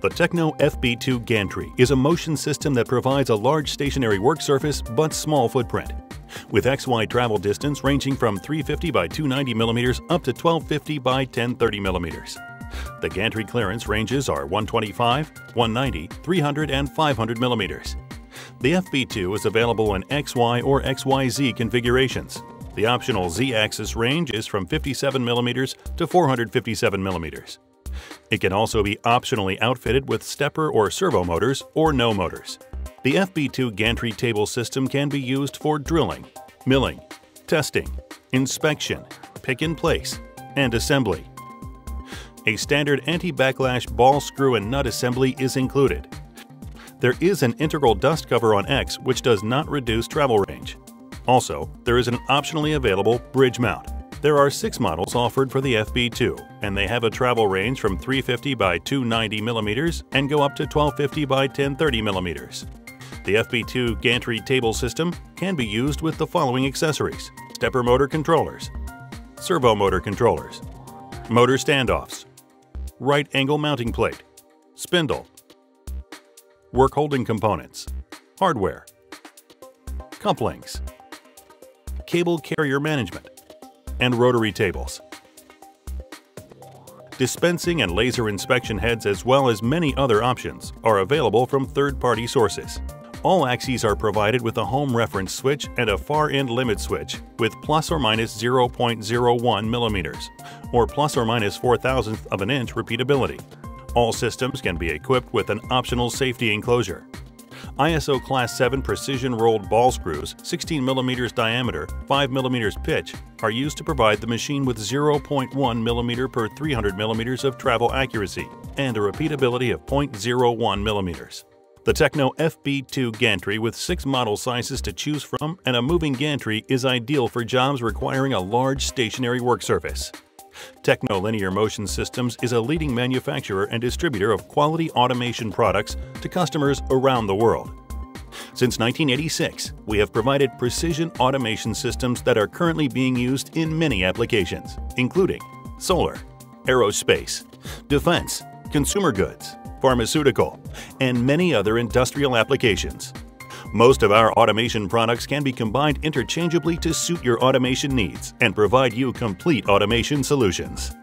The Techno FB2 gantry is a motion system that provides a large stationary work surface but small footprint. With XY travel distance ranging from 350 by 290 mm up to 1250 by 1030 mm. The gantry clearance ranges are 125, 190, 300, and 500 mm. The FB2 is available in XY or XYZ configurations. The optional Z-axis range is from 57 mm to 457 mm. It can also be optionally outfitted with stepper or servo motors or no motors. The FB2 gantry table system can be used for drilling, milling, testing, inspection, pick in place, and assembly. A standard anti-backlash ball screw and nut assembly is included. There is an integral dust cover on X which does not reduce travel range. Also, there is an optionally available bridge mount. There are six models offered for the FB2, and they have a travel range from 350 by 290 mm and go up to 1250 by 1030 mm. The FB2 gantry table system can be used with the following accessories. Stepper motor controllers, servo motor controllers, motor standoffs, right angle mounting plate, spindle, work holding components, hardware, couplings, cable carrier management, and rotary tables. Dispensing and laser inspection heads as well as many other options are available from third-party sources. All axes are provided with a home reference switch and a far-end limit switch with plus or minus 0.01 millimeters or plus or minus 4 thousandth of an inch repeatability. All systems can be equipped with an optional safety enclosure. ISO Class 7 precision rolled ball screws, 16 mm diameter, 5 mm pitch, are used to provide the machine with 0.1 mm per 300 mm of travel accuracy and a repeatability of 0.01 mm. The Techno FB2 gantry with six model sizes to choose from and a moving gantry is ideal for jobs requiring a large stationary work surface. Techno Linear Motion Systems is a leading manufacturer and distributor of quality automation products to customers around the world. Since 1986, we have provided precision automation systems that are currently being used in many applications, including solar, aerospace, defense, consumer goods, pharmaceutical, and many other industrial applications. Most of our automation products can be combined interchangeably to suit your automation needs and provide you complete automation solutions.